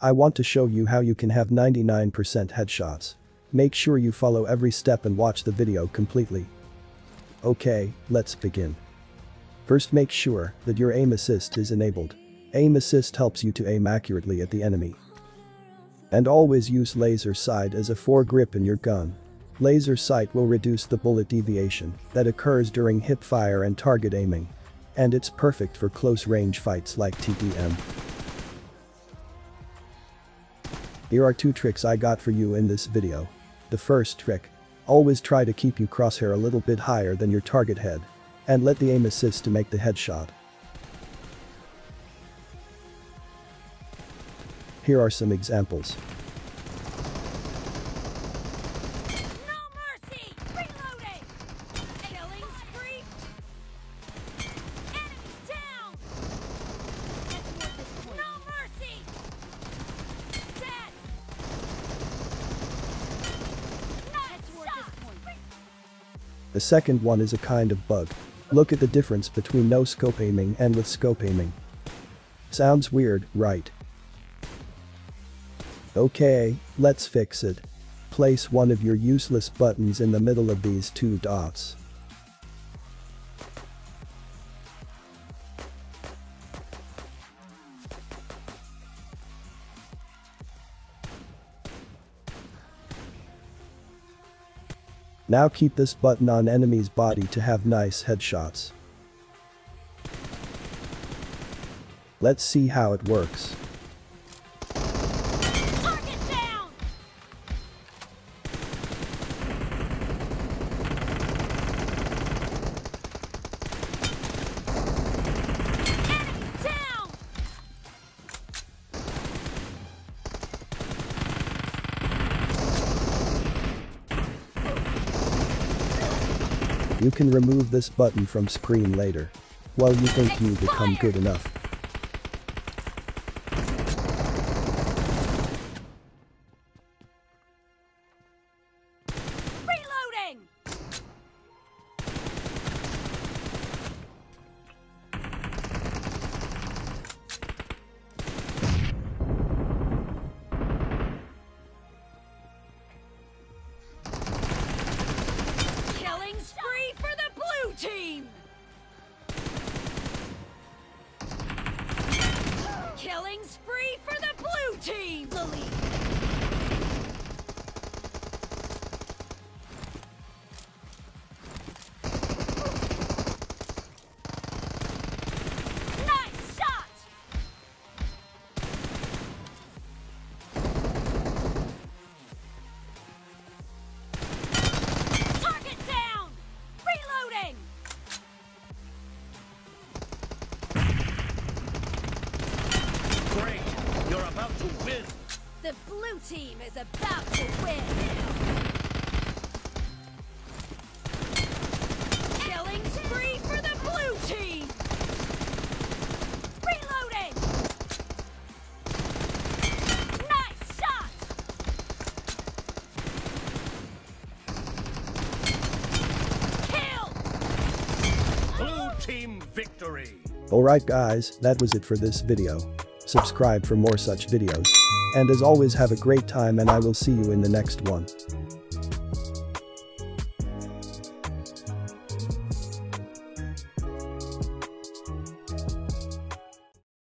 I want to show you how you can have 99% headshots. Make sure you follow every step and watch the video completely. Okay, let's begin. First make sure that your aim assist is enabled. Aim assist helps you to aim accurately at the enemy. And always use laser sight as a foregrip in your gun. Laser sight will reduce the bullet deviation that occurs during hip fire and target aiming. And it's perfect for close range fights like TDM. Here are two tricks I got for you in this video. The first trick. Always try to keep your crosshair a little bit higher than your target head. And let the aim assist to make the headshot. Here are some examples. The second one is a kind of bug. Look at the difference between no scope aiming and with scope aiming. Sounds weird, right? Okay, let's fix it. Place one of your useless buttons in the middle of these two dots. Now keep this button on enemy's body to have nice headshots. Let's see how it works. You can remove this button from screen later. While you think you become good enough. The blue team is about to win! Killing spree for the blue team! Reloading! Nice shot! Kill! Blue team victory! Alright guys, that was it for this video. Subscribe for more such videos. And as always have a great time and I will see you in the next one.